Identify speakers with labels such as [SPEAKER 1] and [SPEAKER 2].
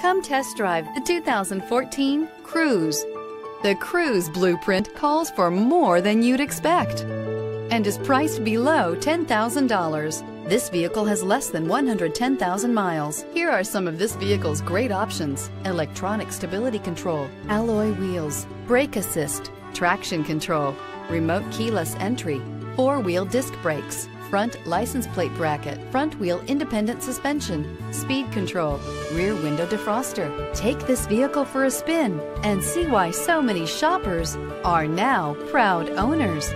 [SPEAKER 1] Come test drive the 2014 Cruze. The Cruze blueprint calls for more than you'd expect and is priced below $10,000. This vehicle has less than 110,000 miles. Here are some of this vehicle's great options. Electronic stability control, alloy wheels, brake assist, traction control, remote keyless entry, four-wheel disc brakes, front license plate bracket, front wheel independent suspension, speed control, rear window defroster. Take this vehicle for a spin and see why so many shoppers are now proud owners.